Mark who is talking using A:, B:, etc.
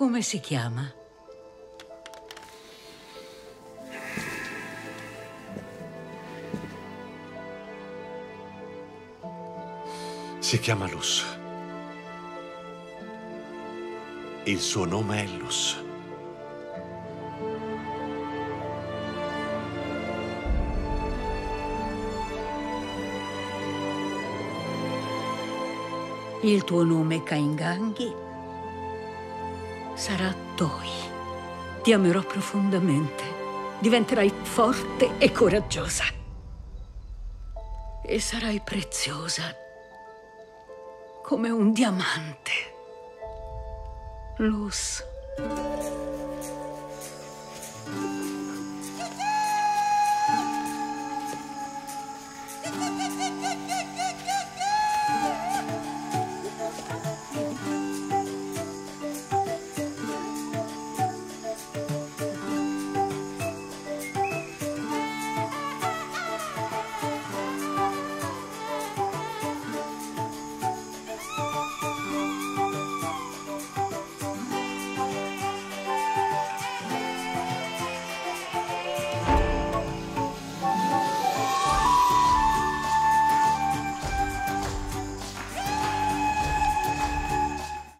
A: Come si chiama?
B: Si chiama Luz. Il suo nome è Luz.
A: Il tuo nome Kaingangi sarà Toi. Ti amerò profondamente. Diventerai forte e coraggiosa. E sarai preziosa come un diamante. Luz.